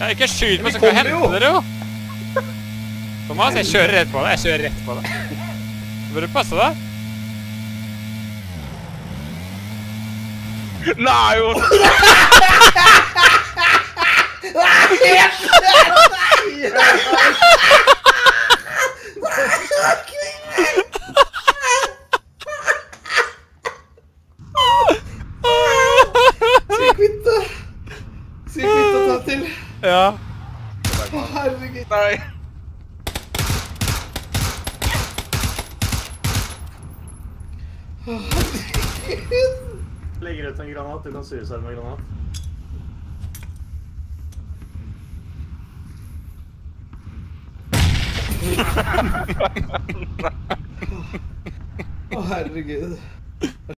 Ja, ikke skyt meg, så kan jeg hente dere jo. Thomas, jeg kjører rett på deg. Jeg kjører rett på deg. Så bør du passe deg. Nei, jo! Jeg kvitte og ta til? Ja. Å, herregud. Nei. Herregud. Legger ut en granat. Du kan suicide med granat. Å, herregud.